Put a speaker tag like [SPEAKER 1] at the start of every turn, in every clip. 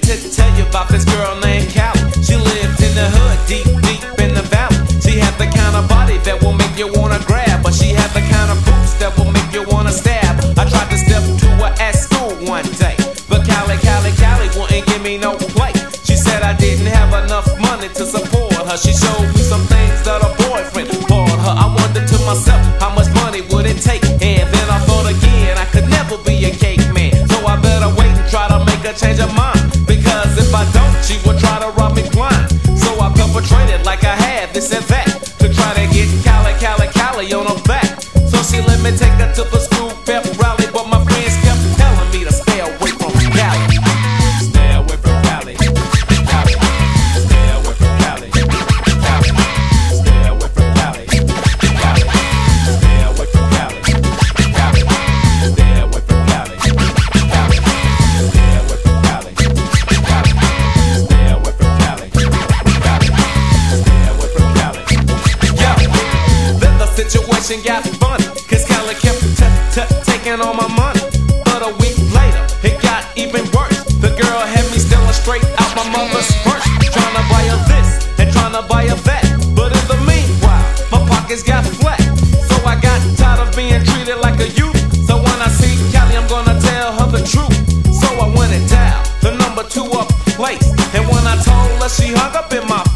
[SPEAKER 1] tell you about this girl named Cali. She lived in the hood, deep, deep in the valley. She had the kind of body that will make you wanna grab, but she had the kind of boots that will make you wanna stab. I tried to step to her at school one day, but Cali, Cali, Cali wouldn't give me no play. She said I didn't have enough money to support her. She showed me some me take her to the school pep rally. But my friends kept telling me to stay away from Cali. Stay away from Cali. Cali. Stay away from Cali. Cali. Stay away from Cali. Cali. Stay away from Cali. Cali. Stay away from Cali. Cali. Stay away from from Cali. Yo, situation t- t- taking all my money. But a week later, it got even worse. The girl had me stealing straight out my mother's purse. Trying to buy her this and trying to buy her that. But in the meanwhile, my pockets got flat. So I got tired of being treated like a youth. So when I see Cali, I'm gonna tell her the truth. So I went and dialed the number two up place. And when I told her, she hung up in my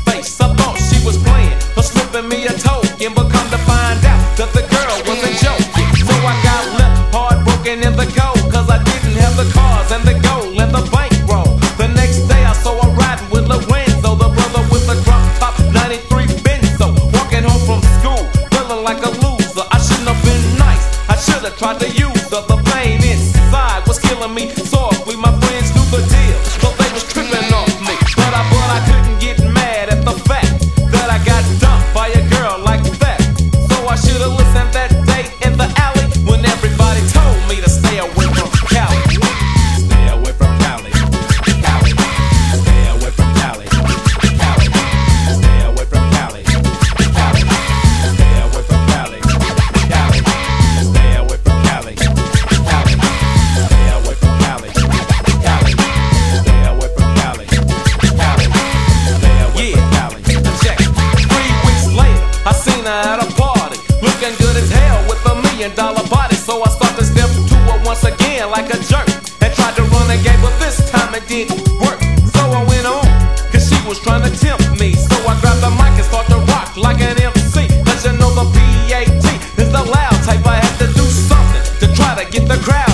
[SPEAKER 1] with a million dollar body. So I started to step to her once again like a jerk, and tried to run a game, but this time it didn't work. So I went on, cause she was trying to tempt me. So I grabbed the mic and started to rock like an MC. You know the PAT is the loud type. I had to do something to try to get the crowd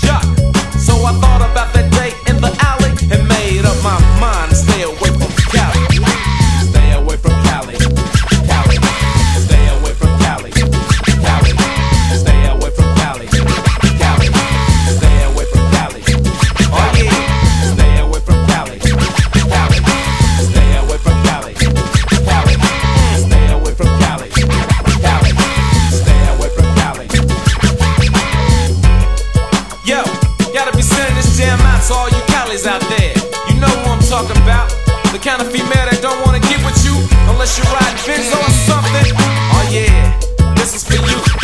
[SPEAKER 1] Chuck. talking about. The kind of female that don't wanna get with you unless you're riding fins or something. Oh yeah, this is for you.